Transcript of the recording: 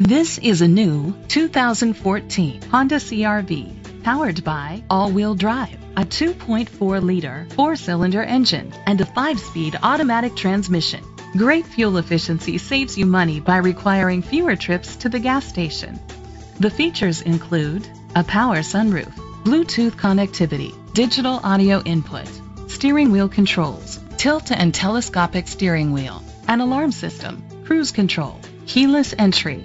This is a new 2014 Honda CRV, powered by all-wheel drive, a 2.4-liter four-cylinder engine, and a five-speed automatic transmission. Great fuel efficiency saves you money by requiring fewer trips to the gas station. The features include a power sunroof, Bluetooth connectivity, digital audio input, steering wheel controls, tilt and telescopic steering wheel, an alarm system, cruise control, keyless entry,